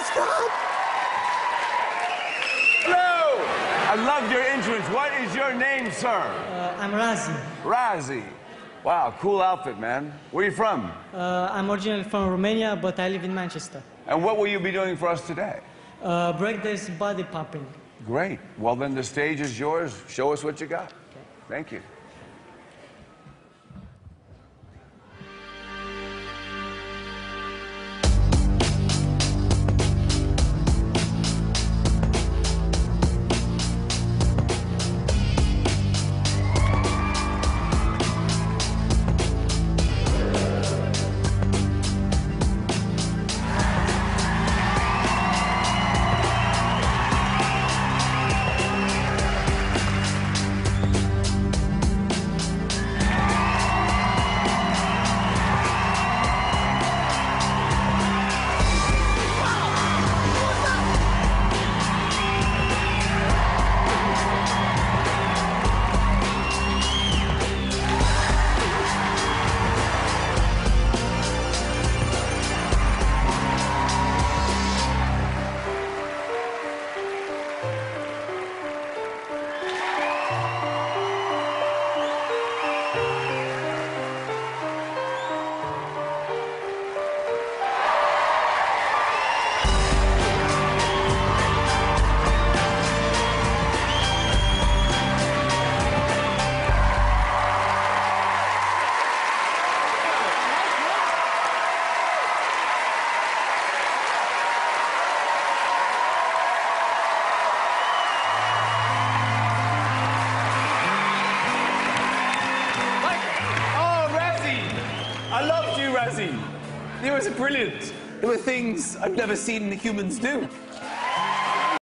Yes, Hello. I love your entrance. What is your name, sir? Uh, I'm Razi. Razi. Wow, cool outfit, man. Where are you from? Uh, I'm originally from Romania, but I live in Manchester. And what will you be doing for us today? Uh, this body popping. Great. Well, then the stage is yours. Show us what you got. Okay. Thank you. Razzie. You were brilliant. There were things I've never seen humans do.